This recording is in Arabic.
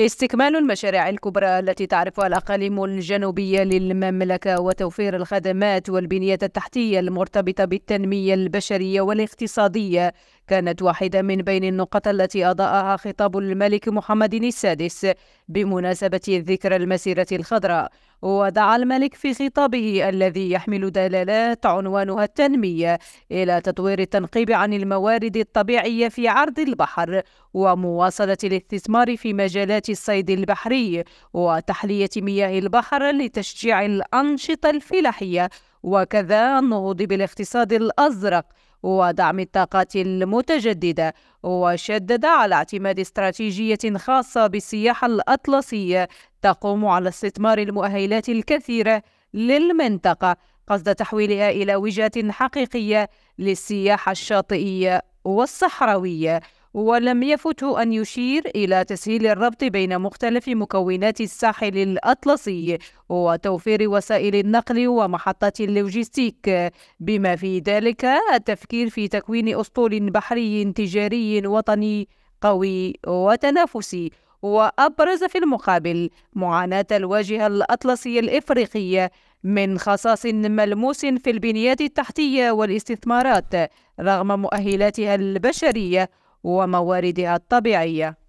استكمال المشاريع الكبرى التي تعرفها الأقاليم الجنوبية للمملكة وتوفير الخدمات والبنية التحتية المرتبطة بالتنمية البشرية والاقتصادية. كانت واحدة من بين النقط التي أضاءها خطاب الملك محمد السادس بمناسبة ذكرى المسيرة الخضراء. ودعا الملك في خطابه الذي يحمل دلالات عنوانها التنمية إلى تطوير التنقيب عن الموارد الطبيعية في عرض البحر ومواصلة الاستثمار في مجالات الصيد البحري وتحلية مياه البحر لتشجيع الأنشطة الفلاحية. وكذا النهوض بالاقتصاد الأزرق ودعم الطاقات المتجددة وشدد على اعتماد استراتيجية خاصة بالسياحة الأطلسية تقوم على استثمار المؤهلات الكثيرة للمنطقة قصد تحويلها إلى وجهة حقيقية للسياحة الشاطئية والصحراوية. ولم يفته أن يشير إلى تسهيل الربط بين مختلف مكونات الساحل الأطلسي وتوفير وسائل النقل ومحطات اللوجستيك. بما في ذلك التفكير في تكوين أسطول بحري تجاري وطني قوي وتنافسي. وأبرز في المقابل معاناة الواجهة الأطلسية الإفريقية من خصاص ملموس في البنيات التحتية والاستثمارات رغم مؤهلاتها البشرية ومواردها الطبيعية.